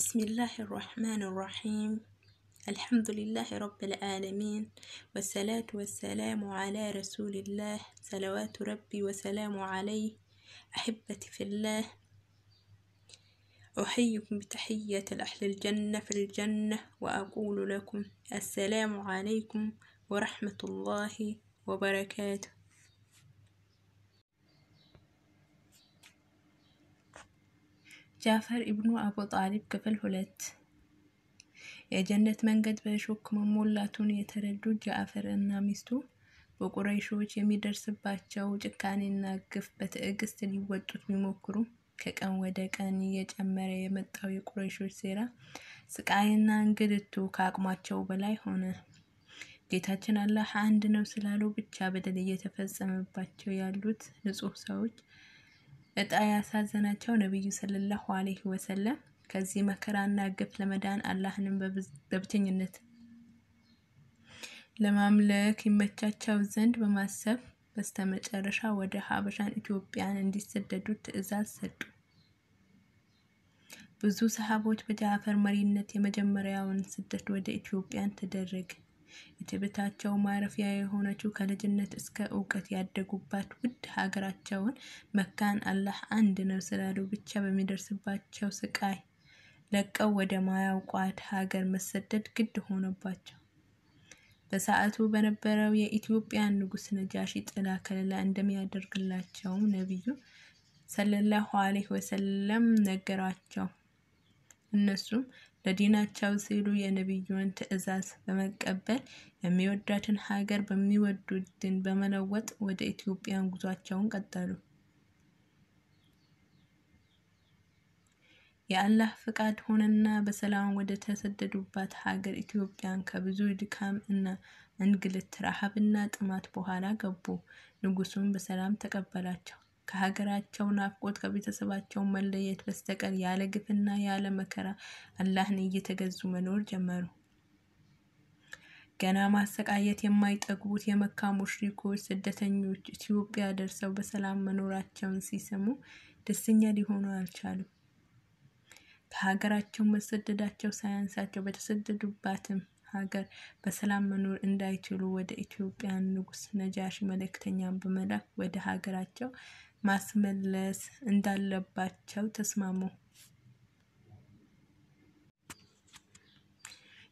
بسم الله الرحمن الرحيم. الحمد لله رب العالمين والصلاة والسلام على رسول الله صلوات ربي وسلام عليه. أحبتي في الله أحييكم بتحية أهل الجنة في الجنة وأقول لكم السلام عليكم ورحمة الله وبركاته. ጃፈር ኢብኑ አቡ ጣሊብ ክፍል ሁለት የጀነት መንገድ በእሾክ መሞላቱን የተረዱ ጃፈር እና ሚስቱ በቁረይሾች የሚደርስባቸው ጭካኔና ግፍ በትዕግስት ሊወጡት ቢሞክሩ ከቀን ወደ ቀን እየጨመረ የመጣው የቁረይሾች ሴራ፣ ስቃይና እንግልቱ ከአቅማቸው በላይ ሆነ። ጌታችን አላህ አንድ ነው ስላሉ ብቻ በደል እየተፈጸመባቸው ያሉት ንጹህ ሰዎች እጣ ያሳዘናቸው ነቢዩ ሰለላሁ ዐለይሂ ወሰለም ከዚህ መከራና ግፍ ለመዳን አላህንም በብቸኝነት ለማምለክ ይመቻቸው ዘንድ በማሰብ በስተመጨረሻ ወደ ሀበሻን ኢትዮጵያን እንዲሰደዱ ትዕዛዝ ሰጡ። ብዙ ሰሃቦች በጃፈር መሪነት የመጀመሪያውን ስደት ወደ ኢትዮጵያን ተደረገ። የትዕቢታቸው ማረፊያ የሆነችው ከልጅነት እስከ እውቀት ያደጉባት ውድ ሀገራቸውን መካን አላህ አንድ ነው ስላሉ ብቻ በሚደርስባቸው ስቃይ ለቀው ወደ ማያውቋት ሀገር መሰደድ ግድ ሆነባቸው። በሰዓቱ በነበረው የኢትዮጵያን ንጉሥ ነጃሺ ጥላ ከለላ እንደሚያደርግላቸውም ነቢዩ ሰለላሁ ዐለይሂ ወሰለም ነገራቸው። እነሱም ለዲናቸው ሲሉ የነቢዩን ትዕዛዝ በመቀበል የሚወዳትን ሀገር በሚወዱት ድን በመለወጥ ወደ ኢትዮጵያን ጉዟቸውን ቀጠሉ። የአላህ ፍቃድ ሆነና በሰላም ወደ ተሰደዱባት ሀገር ኢትዮጵያን ከብዙ ድካም እና እንግልት፣ ረሃብና ጥማት በኋላ ገቡ። ንጉሱም በሰላም ተቀበላቸው። ከሀገራቸው ናፍቆት ከቤተሰባቸው መለየት በስተቀር ያለ ግፍና ያለ መከራ አላህን እየተገዙ መኖር ጀመሩ። ገና ማሰቃየት የማይጠግቡት የመካ ሙሽሪኮች ስደተኞች ኢትዮጵያ ደርሰው በሰላም መኖራቸውን ሲሰሙ ደስተኛ ሊሆኑ አልቻሉም። ከሀገራቸው መሰደዳቸው ሳያንሳቸው በተሰደዱባትም ሀገር በሰላም መኖር እንዳይችሉ ወደ ኢትዮጵያን ንጉሥ ነጃሺ መልእክተኛን በመላክ ወደ ሀገራቸው ማስመለስ እንዳለባቸው ተስማሙ።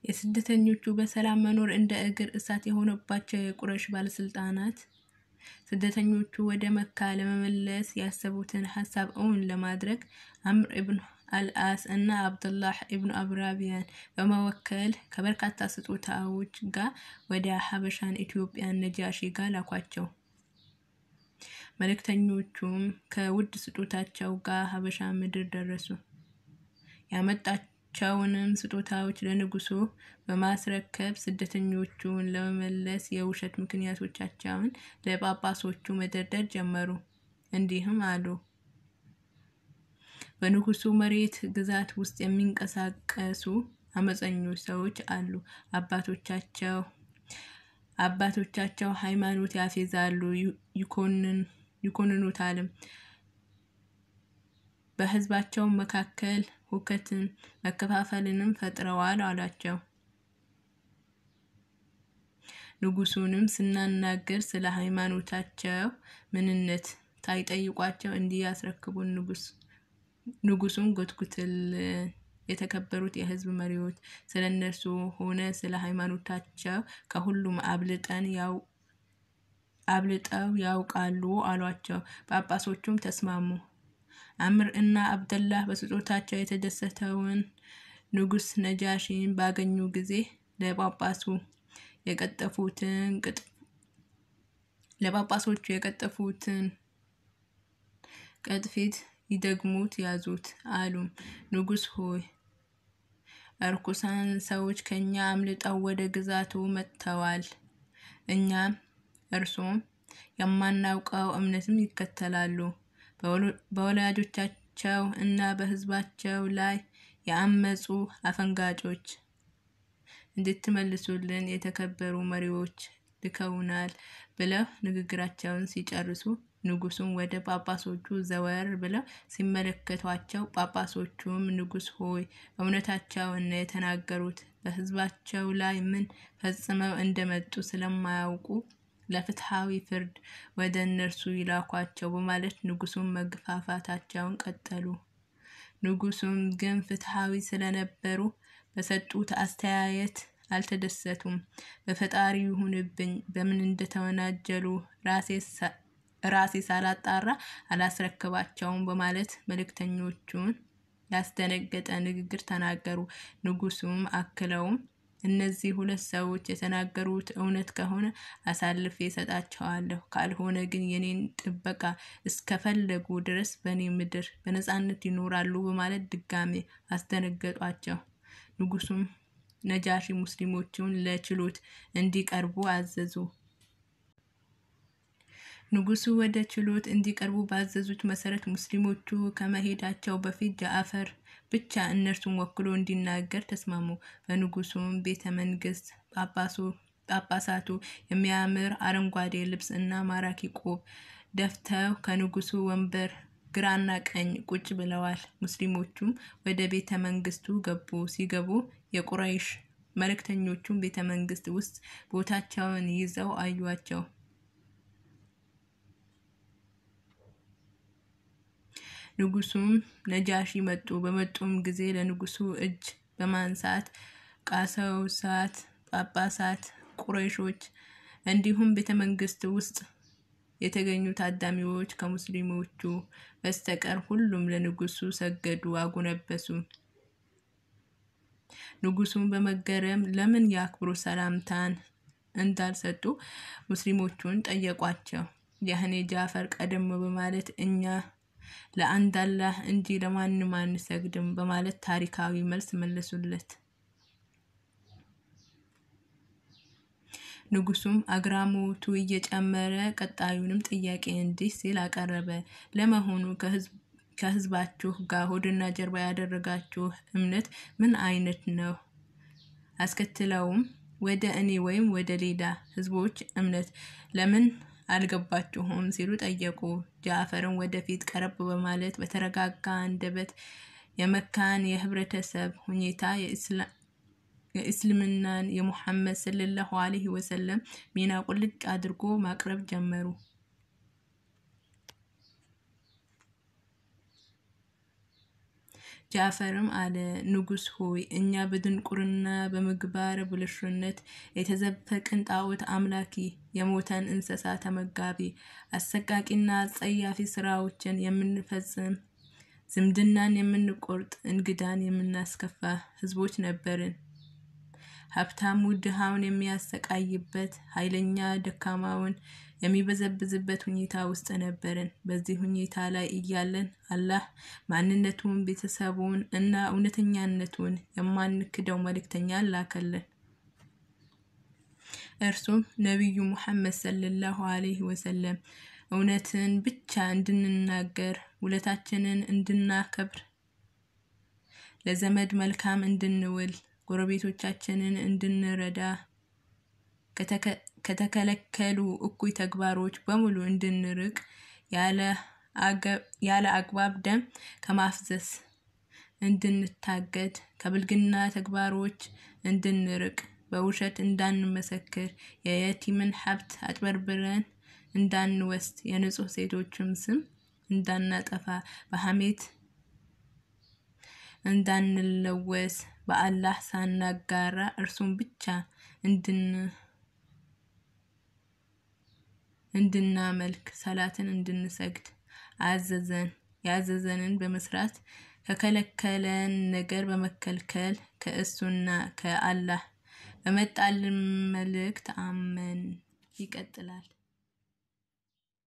የስደተኞቹ በሰላም መኖር እንደ እግር እሳት የሆነባቸው የቁረሽ ባለስልጣናት ስደተኞቹ ወደ መካ ለመመለስ ያሰቡትን ሀሳብ እውን ለማድረግ አምር ኢብኑ አልአስ እና አብዱላህ ኢብኑ አብራቢያን በመወከል ከበርካታ ስጦታዎች ጋር ወደ ሀበሻን ኢትዮጵያን ነጃሺ ጋር ላኳቸው። መልእክተኞቹም ከውድ ስጦታቸው ጋር ሀበሻ ምድር ደረሱ። ያመጣቸውንም ስጦታዎች ለንጉሱ በማስረከብ ስደተኞቹን ለመመለስ የውሸት ምክንያቶቻቸውን ለጳጳሶቹ መደርደር ጀመሩ። እንዲህም አሉ። በንጉሱ መሬት ግዛት ውስጥ የሚንቀሳቀሱ አመፀኞች ሰዎች አሉ። አባቶቻቸው አባቶቻቸው ሃይማኖት ያፌዛሉ፣ ይኮንኑታልም። በህዝባቸው መካከል ሁከትን መከፋፈልንም ፈጥረዋል አሏቸው። ንጉሱንም ስናናገር ስለ ሃይማኖታቸው ምንነት ሳይጠይቋቸው እንዲህ ያስረክቡን ንጉስ ንጉሱን ጎትጉትልን የተከበሩት የህዝብ መሪዎች ስለ እነርሱ ሆነ ስለ ሃይማኖታቸው ከሁሉም አብልጠን ያው አብልጠው ያውቃሉ አሏቸው። ጳጳሶቹም ተስማሙ። አምር እና አብደላህ በስጦታቸው የተደሰተውን ንጉስ ነጃሺን ባገኙ ጊዜ ለጳጳሱ የቀጠፉትን ቅጥ ለጳጳሶቹ የቀጠፉትን ቅጥፊት ይደግሙት ያዙት አሉም። ንጉስ ሆይ እርኩሳን ሰዎች ከኛ አምልጠው ወደ ግዛቱ መጥተዋል። እኛም እርሶም የማናውቀው እምነትም ይከተላሉ። በወላጆቻቸው እና በህዝባቸው ላይ የአመፁ አፈንጋጮች እንድትመልሱልን የተከበሩ መሪዎች ልከውናል። ብለው ንግግራቸውን ሲጨርሱ ንጉሱም ወደ ጳጳሶቹ ዘወር ብለው ሲመለከቷቸው ጳጳሶቹም ንጉስ ሆይ እውነታቸውን ነው የተናገሩት፣ በሕዝባቸው ላይ ምን ፈጽመው እንደመጡ ስለማያውቁ ለፍትሐዊ ፍርድ ወደ እነርሱ ይላኳቸው በማለት ንጉሱን መግፋፋታቸውን ቀጠሉ። ንጉሱም ግን ፍትሐዊ ስለነበሩ በሰጡት አስተያየት አልተደሰቱም። በፈጣሪ ይሁንብኝ በምን እንደተወናጀሉ ራሴ ሳላጣራ አላስረክባቸውም በማለት መልእክተኞቹን ያስደነገጠ ንግግር ተናገሩ። ንጉሱም አክለውም እነዚህ ሁለት ሰዎች የተናገሩት እውነት ከሆነ አሳልፌ እሰጣቸዋለሁ፣ ካልሆነ ግን የኔን ጥበቃ እስከፈለጉ ድረስ በእኔ ምድር በነፃነት ይኖራሉ በማለት ድጋሜ አስደነገጧቸው። ንጉሱም ነጃሺ ሙስሊሞቹን ለችሎት እንዲቀርቡ አዘዙ። ንጉሱ ወደ ችሎት እንዲቀርቡ ባዘዙት መሰረት ሙስሊሞቹ ከመሄዳቸው በፊት ጃዕፈር ብቻ እነርሱን ወክሎ እንዲናገር ተስማሙ። በንጉሱም ቤተ መንግስት ጳጳሳቱ የሚያምር አረንጓዴ ልብስ እና ማራኪ ቆብ ደፍተው ከንጉሱ ወንበር ግራና ቀኝ ቁጭ ብለዋል። ሙስሊሞቹም ወደ ቤተ መንግስቱ ገቡ። ሲገቡ የቁረይሽ መልእክተኞቹም ቤተ መንግስት ውስጥ ቦታቸውን ይዘው አዩአቸው። ንጉሱም ነጃሺ መጡ። በመጡም ጊዜ ለንጉሱ እጅ በማንሳት ቃሰውሳት፣ ጳጳሳት፣ ቁረይሾች እንዲሁም ቤተ መንግስት ውስጥ የተገኙ ታዳሚዎች ከሙስሊሞቹ በስተቀር ሁሉም ለንጉሱ ሰገዱ፣ አጎነበሱ። ንጉሱም በመገረም ለምን የአክብሮት ሰላምታን እንዳልሰጡ ሙስሊሞቹን ጠየቋቸው። ያህኔ ጃፈር ቀደም በማለት እኛ ለአንድ አላህ እንጂ ለማንም አንሰግድም በማለት ታሪካዊ መልስ መለሱለት። ንጉሱም አግራሞቱ እየጨመረ ቀጣዩንም ጥያቄ እንዲህ ሲል አቀረበ። ለመሆኑ ከህዝባችሁ ጋር ሆድና ጀርባ ያደረጋችሁ እምነት ምን አይነት ነው? አስከትለውም ወደ እኔ ወይም ወደ ሌላ ህዝቦች እምነት ለምን አልገባችሁም ሲሉ ጠየቁ። ጃዕፈርን ወደፊት ቀረብ በማለት በተረጋጋ አንደበት የመካን የህብረተሰብ ሁኔታ የእስልምናን የሙሐመድ ሰለላሁ ዐለይሂ ወሰለም ሚና ቁልጭ አድርጎ ማቅረብ ጀመሩ። ጃዕፈርም አለ፣ ንጉስ ሆይ እኛ በድንቁርና በምግባረ ብልሹነት የተዘፈቅን ጣዖት አምላኪ፣ የሞተን እንስሳ ተመጋቢ፣ አሰቃቂና አጸያፊ ስራዎችን የምንፈጽም፣ ዝምድናን የምንቆርጥ፣ እንግዳን የምናስከፋ ህዝቦች ነበርን። ሀብታሙ ድሃውን የሚያሰቃይበት፣ ኃይለኛ ደካማውን የሚበዘብዝበት ሁኔታ ውስጥ ነበርን። በዚህ ሁኔታ ላይ እያለን አላህ ማንነቱን፣ ቤተሰቡን እና እውነተኛነቱን የማንክደው መልእክተኛ ላከልን። እርሱም ነቢዩ ሙሐመድ ሰለላሁ ዐለይሂ ወሰለም እውነትን ብቻ እንድንናገር፣ ውለታችንን እንድናከብር፣ ለዘመድ መልካም እንድንውል፣ ጎረቤቶቻችንን እንድንረዳ ከተከለከሉ እኩይ ተግባሮች በሙሉ እንድንርቅ ያለ አግባብ ደም ከማፍሰስ እንድንታገድ ከብልግና ተግባሮች እንድንርቅ በውሸት እንዳንመሰክር የየቲምን ሀብት አጭበርብረን እንዳንወስድ የንጹህ ሴቶችም ስም እንዳናጠፋ በሐሜት እንዳንለወስ በአላህ ሳናጋራ እርሱን ብቻ እንድናመልክ ሰላትን እንድንሰግድ አዘዘን። ያዘዘንን በመስራት ከከለከለን ነገር በመከልከል ከእሱና ከአላህ በመጣልን መልእክት አመን። ይቀጥላል።